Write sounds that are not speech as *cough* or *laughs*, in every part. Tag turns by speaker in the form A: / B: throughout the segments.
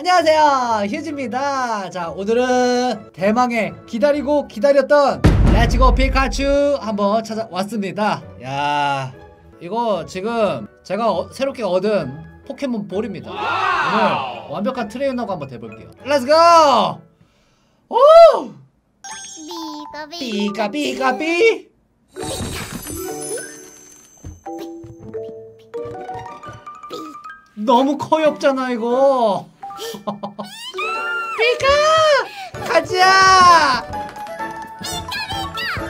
A: 안녕하세요. 휴지입니다. 자 오늘은 대망의 기다리고 기다렸던 let's go 피카츄 한번 찾아왔습니다. 야 이거 지금 제가 어, 새롭게 얻은 포켓몬 볼입니다. 오늘 완벽한 트레이너가 한번 돼볼게요. let's go 오!
B: 비가
A: 삐까 삐까 삐 너무 커엽잖아 이거 삐까! 가자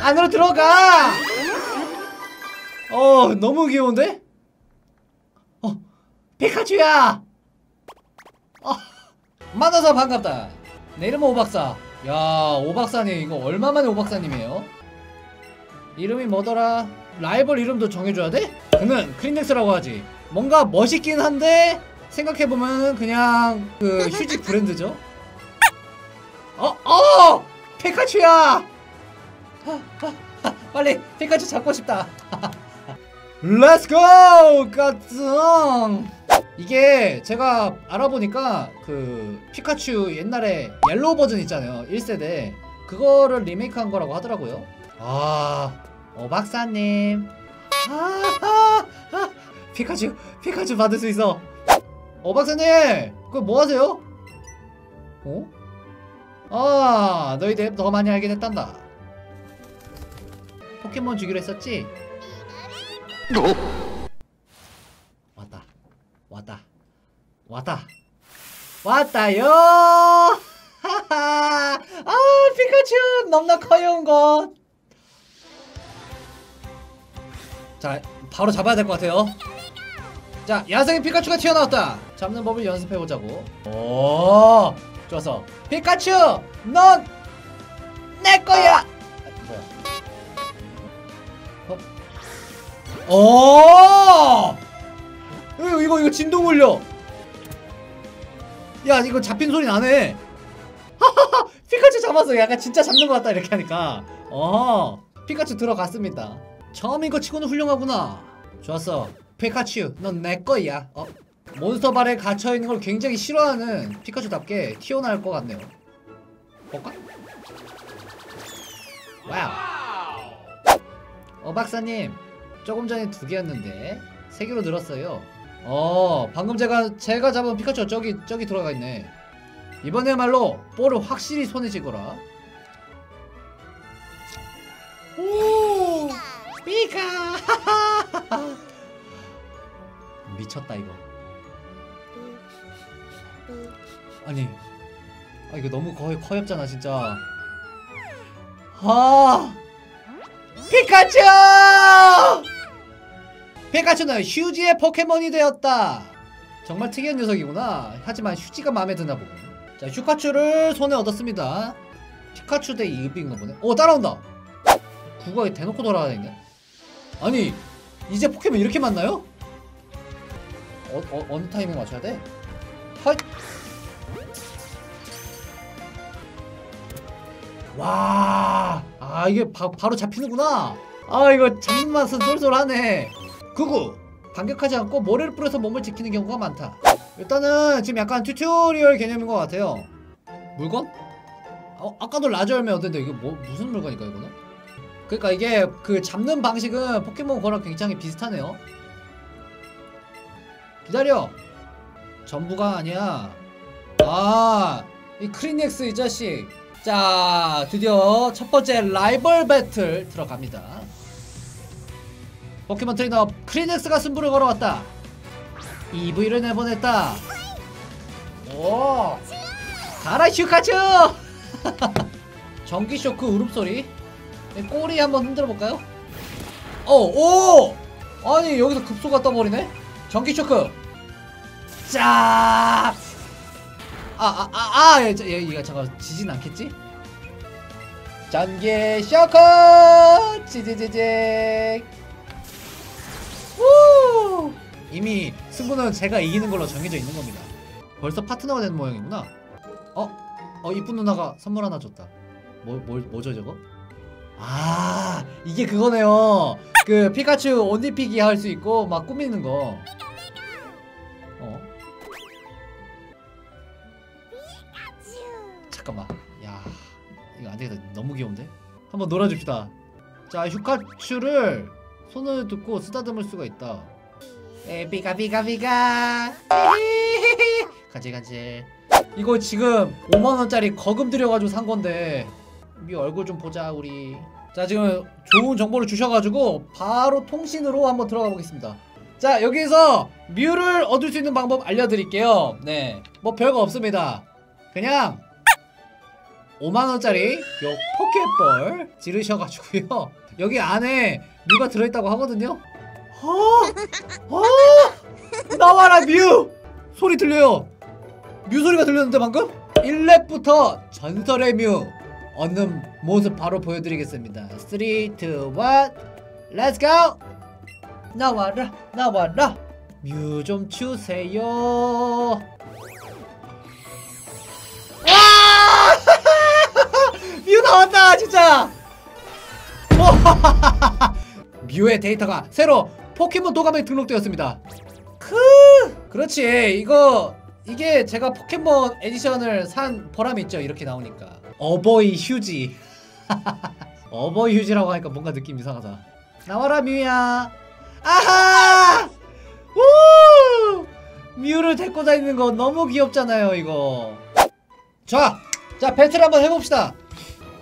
A: 안으로 들어가! 어 너무 귀여운데? 어 피카츄야! 어 만나서 반갑다. 내 이름은 오박사. 야 오박사님 이거 얼마만에 오박사님이에요? 이름이 뭐더라? 라이벌 이름도 정해줘야 돼? 그는 크린넥스라고 하지. 뭔가 멋있긴 한데 생각해보면 그냥 그 *laughs* 휴지 브랜드죠 어! 어! 피카츄야! *laughs* 빨리 피카츄 잡고 싶다 *laughs* let's go! 까꿍 이게 제가 알아보니까 그 피카츄 옛날에 옐로우 버전 있잖아요 1세대 그거를 리메이크한 거라고 하더라고요 아... 오 박사님 아, 아, 아. 피카츄 피카츄 받을 수 있어 어 박사님 그뭐 하세요? 어? 아 너희들 더 많이 알게 됐단다 포켓몬 주기로 했었지? 왔다 왔다 왔다 왔다요 하하 아 피카츄 너무나 커요 것 자, 바로 잡아야 될 것 같아요. 자, 야생의 피카츄가 튀어나왔다. 잡는 법을 연습해 보자고. 오, 좋았어. 피카츄, 넌 내 거야. 아, 뭐야? 어? 오, 이거 이거 이거 진동 울려. 야, 이거 잡힌 소리 나네. 하하하, *laughs* 피카츄 잡았어. 약간 진짜 잡는 것 같다 이렇게 하니까. 어, 피카츄 들어갔습니다. 처음인 거 치고는 훌륭하구나 좋았어 피카츄 넌 내 거야. 어? 몬스터볼에 갇혀있는 걸 굉장히 싫어하는 피카츄답게 튀어나올 것 같네요. 볼까? 와우. 어 박사님. 조금 전에 두 개였는데 세 개로 늘었어요. 어 방금 제가 제가 잡은 피카츄 저기 저기 들어가 있네. 이번에야말로 볼을 확실히 손에 쥐거라. 오! 피카 *laughs* 미쳤다 이거. 아니 아 이거 너무 거의 커엽잖아 진짜. 아! 피카츄! 피카츄는 휴지의 포켓몬이 되었다. 정말 특이한 녀석이구나. 하지만 휴지가 마음에 드나 보군. 자 휴카츄를 손에 얻었습니다. 피카츄 대 이읍인가 보네 오 따라온다! 국어에 대놓고 돌아다니네. 아니 이제 포켓몬 이렇게 만나요? 어, 어, 어느 타이밍 맞춰야 돼? 헛! 와, 아 이게 바, 바로 잡히는구나. 아 이거 잡는 맛은 쏠쏠하네. 구구, 반격하지 않고 모래를 뿌려서 몸을 지키는 경우가 많다. 일단은 지금 약간 tutorial 개념인 것 같아요. 물건? 어, 아까도 라즈 열매 얻었는데 이게 뭐 무슨 물건일까 이거는? 그러니까 이게 그 잡는 방식은 포켓몬 고랑 굉장히 비슷하네요. 기다려. 전부가 아니야. 아, 이 크리넥스 이 자식. 자, 드디어 첫 번째 라이벌 배틀 들어갑니다. 포켓몬 트레이너 크리넥스가 승부를 걸어왔다. 이브이를 내보냈다. 오, 가라 휴카츄. *laughs* 전기 쇼크 울음소리. 네, 꼬리 한번 흔들어 볼까요? 어, 오! 아니 여기서 급소가 떠버리네? 전기 쇼크. 짜! 아, 아, 아, 아, 얘, 얘, 얘가 잠깐 지진 않겠지? 전기 쇼크! 지지지직! 우! 이미 승부는 제가 이기는 걸로 정해져 있는 겁니다. 벌써 파트너가 되는 모양이구나. 어? 어, 이쁜 누나가 선물 하나 줬다. 뭐, 뭘, 뭐죠 저거? 아 이게 그거네요 그 피카츄 온리피기 할 수 있고 막 꾸미는 거 한번 놀아줍시다. 자 휴카츄를 손을 듣고 쓰다듬을 수가 있다. 에 비가 비가 비가. *laughs* 간질간질. 이거 지금 5만원짜리 거금 들여가지고 산 건데 미 얼굴 좀 보자 우리. 자 지금 좋은 정보를 주셔가지고 바로 통신으로 한번 들어가 보겠습니다. 자 여기서 뮤를 얻을 수 있는 방법 알려드릴게요. 네뭐 별거 없습니다. 그냥 5만원짜리 요 포켓볼 지르셔가지고요 여기 안에 뮤가 들어있다고 하거든요 어? 어? 나와라 뮤 소리 들려요 뮤 소리가 들렸는데 방금? 1렙부터 전설의 뮤 얻는 모습 바로 보여드리겠습니다 3, 2, 1 Let's go! 나와라 나와라 뮤 좀 주세요 나왔다 진짜. *laughs* 뮤의 데이터가 새로 포켓몬 도감에 등록되었습니다. 크. 그렇지. 이거 이게 제가 포켓몬 에디션을 산 보람이 있죠 이렇게 나오니까. 어버이 휴지. *laughs* 어버이 휴지라고 하니까 뭔가 느낌 이상하다. 나와라 뮤야. 아하! 우! 뮤를 데리고 다니는 거 너무 귀엽잖아요 이거. 자, 자 배틀 한번 해봅시다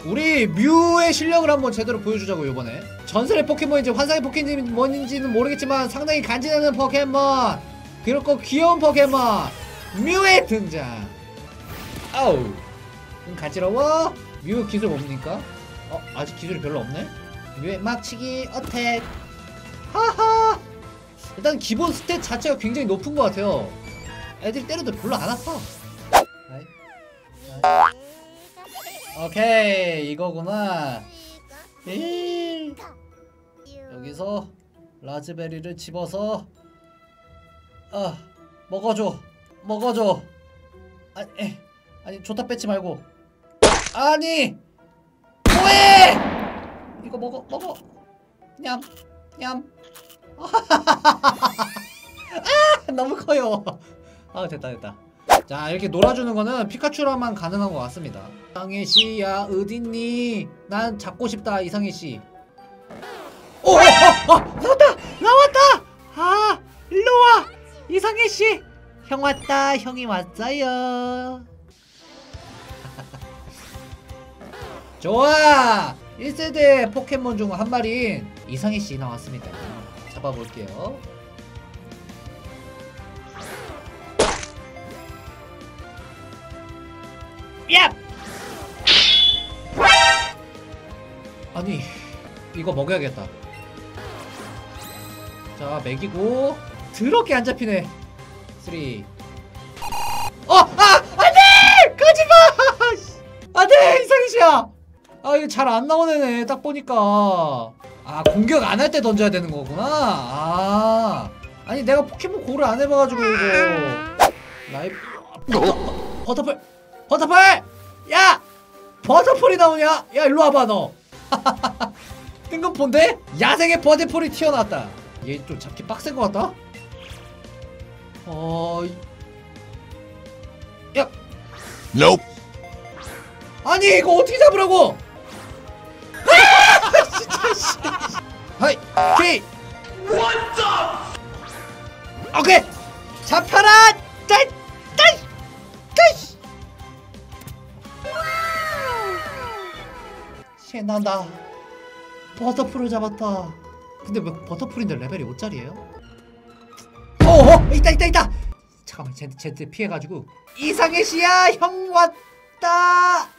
A: 우리 뮤의 실력을 한번 제대로 보여주자고 요번에. 전설의 포켓몬인지 환상의 포켓몬인지는 모르겠지만 상당히 간지나는 포켓몬. 그리고 귀여운 포켓몬. 뮤의 등장. 아우. 좀 간지러워? 뮤 기술 뭡니까? 어 아직 기술이 별로 없네? 뮤의 막치기 attack. 하하! 일단 기본 stat 자체가 굉장히 높은 것 같아요. 애들이 때려도 별로 안 아파 오케이 이거구나. 에이. 여기서 라즈베리를 집어서 아 먹어줘 먹어줘. 아, 에, 아니 좋다 뺏지 말고. 아니 뭐해? 이거 먹어 먹어. 냠냠. *laughs* 아 너무 커요. 아 됐다 됐다 자 이렇게 놀아주는 거는 피카츄라만 가능한 것 같습니다 이상해 씨야 어딨니 난 잡고 싶다 이상해 씨 오! 어, 어, 어, 나왔다! 나왔다! 아 일로와 이상해 씨! 형 왔다 형이 왔어요 *laughs* 좋아 1세대 포켓몬 중 한 마리인 이상해 씨 나왔습니다 잡아볼게요 아니 이거 먹여야겠다 자 먹이고 더럽게 안 잡히네 3 어! 아! 안돼! 가지마! *laughs* 안돼! 이상희씨야! 아 이거 잘 안 나오는 애네 딱 보니까 아 공격 안 할 때 던져야 되는 거구나 아 아니 내가 포켓몬 고를 안 해봐가지고 이거 라이브 버터, 버터풀 버터풀! 야! 버터풀이 나오냐? 야 일로 와봐 너 *laughs* 뜬금포인데? 야생의 버터풀이 튀어나왔다 얘 좀 잡기 빡센 것 같다? 어... 야!
B: Nope.
A: 아니 이거 어떻게 잡으라고? *laughs* 아! 진짜 씨. 하이 오케이 오케이 잡혀라 짤! 짤! 신난다 버터풀을 잡았다. 근데 왜 버터풀인데 레벨이 5짜리에요? 어어 있다 있다 있다! 잠깐만 쟤, 쟤 피해가지고. 이상해 씨야! 형 왔다! *laughs*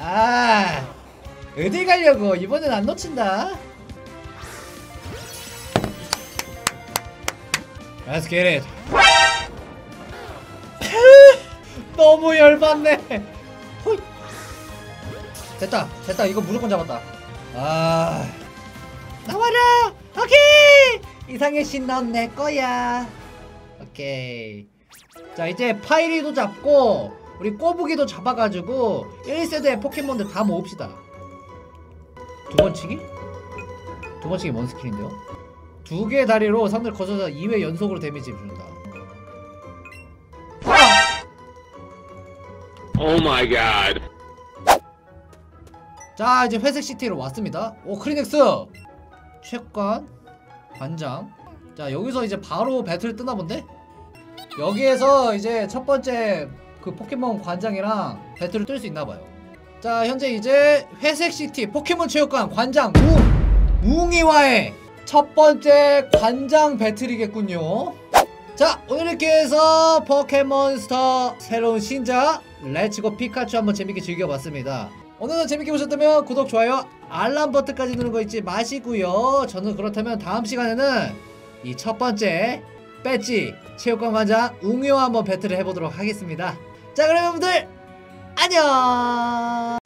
A: 아 어디 가려고? 이번엔 안 놓친다. Let's get it. *laughs* 너무 열받네. 됐다 됐다 이거 무조건 잡았다 아 나와라 오케이 이상해씨 넌 내 거야 오케이 자 이제 파이리도 잡고 우리 꼬부기도 잡아가지고 1세대 포켓몬들 다 모읍시다 두 번치기? 두 번치기 뭔 스킬인데요? 두 개의 다리로 상대를 거쳐서 2회 연속으로 데미지 준다 아!
B: Oh my god.
A: 자 이제 회색 시티로 왔습니다. 오 크리넥스! 체육관 관장. 자 여기서 이제 바로 배틀 뜨나 본데? 여기에서 이제 첫 번째 그 포켓몬 관장이랑 배틀을 뜰 수 있나 봐요. 자 현재 이제 회색 시티 포켓몬 체육관 관장 웅 웅이와의 첫 번째 관장 배틀이겠군요. 자 오늘 이렇게 해서 포켓몬스터 새로운 신작 레츠고 피카츄 한번 재밌게 즐겨봤습니다 오늘은 재밌게 보셨다면 구독, 좋아요, 알람 버튼까지 누르는 거 잊지 마시고요. 저는 그렇다면 다음 시간에는 이 첫 번째 배지 체육관 관장 웅이와 한번 배틀을 해보도록 하겠습니다. 자 그럼 여러분들 안녕